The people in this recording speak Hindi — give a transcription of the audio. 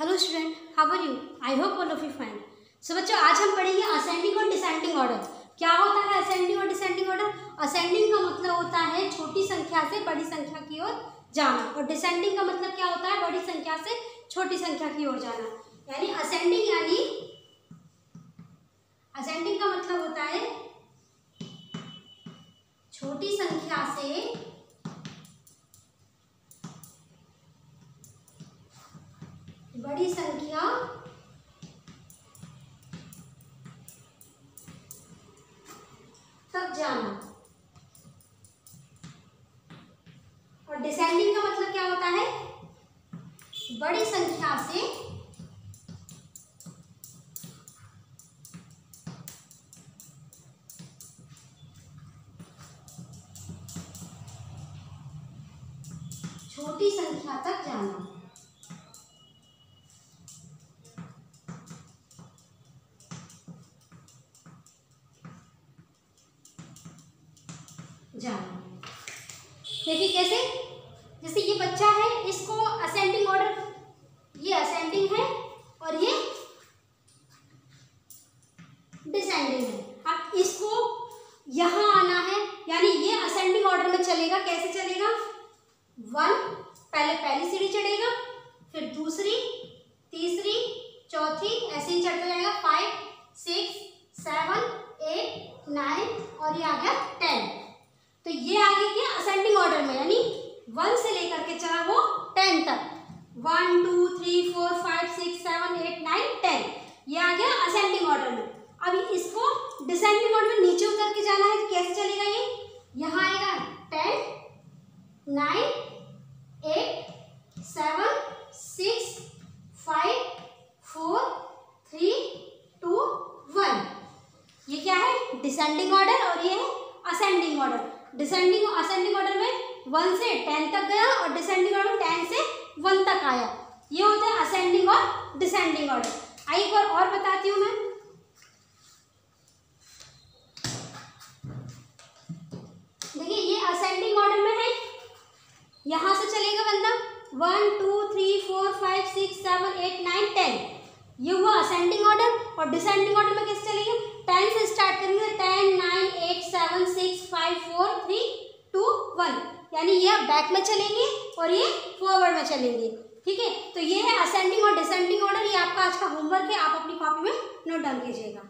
Hello student how are you I hope all of you fine so बच्चों, आज हम पढ़ेंगे असेंडिंग और डिसेंडिंग ऑर्डर क्या होता है असेंडिंग और डिसेंडिंग ऑर्डर असेंडिंग का मतलब होता है छोटी संख्या से बड़ी संख्या की ओर जाना। और डिसेंडिंग का मतलब क्या होता है? बड़ी संख्या से छोटी संख्या की ओर जाना। यानी असेंडिंग यानी असेंडिंग का मतलब होता है छोटी संख्या से बड़ी संख्या। तक जाना। और डिसेंडिंग का मतलब क्या होता है? बड़ी संख्या से छोटी संख्या तक जाना। जाना। देखिए कैसे? जैसे ये बच्चा है, इसको असेंडिंग ऑर्डर ये असेंडिंग है और ये डिसेंडिंग है। अब इसको यहाँ आना है, यानी ये असेंडिंग ऑर्डर में चलेगा, कैसे चलेगा? वन पहले पहली सीढ़ी चढ़ेगा, फिर दूसरी, तीसरी, चौथी, ऐसे ही चढ़ता जाएगा five six seven eight nine और ये आ गया टेन तो ये आगे क्या? असेंडिंग ऑर्डर में, यानी वन से लेकर के चला वो टेन तक। One two three four five six seven eight nine ten ये आ गया असेंडिंग ऑर्डर में। अब इसको डिसेंडिंग ऑर्डर में नीचे उतर के जाना है तो कैसे चलेगा ये? यहाँ आएगा ten nine eight seven six five four three two one ये क्या है? डिसेंडिंग ऑर्डर और ये है ascending order descending ascending order में वन से टेन तक गया और डिसेंडिंग ऑर्डर में टेन से वन तक आया। ये होता है असेंडिंग और डिसेंडिंग ऑर्डर आइए एक बार और बताती हूँ मैं। देखिए, ये असेंडिंग ऑर्डर में है। यहाँ से चलेगा बंदा। One two three four five six seven eight nine ten ये हुआ असेंडिंग ऑर्डर और डिसेंडिंग ऑर्डर में कैसे चलेगा? टेन से स्टार्ट करेंगे। Ten nine eight seven six five four three two one यानी ये आप बैक में चलेंगे और ये फॉरवर्ड में चलेंगे। ठीक है? तो ये है असेंडिंग और डिसेंडिंग ऑर्डर ये आपका आज का होमवर्क है, आप अपनी कॉपी में नोट डाल कीजिएगा।